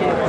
やも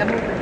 and